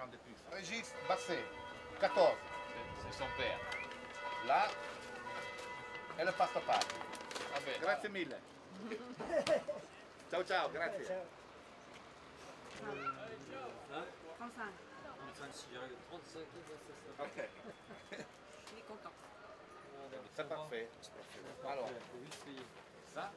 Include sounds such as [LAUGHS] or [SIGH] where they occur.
Hein. Régis Basset, 14. C'est son père. Là, è la pasta party. Grazie mille. [LAUGHS] ciao ciao, grazie. Hein 35. 35, Ok, Il est content. c'est parfait. Alors, ça,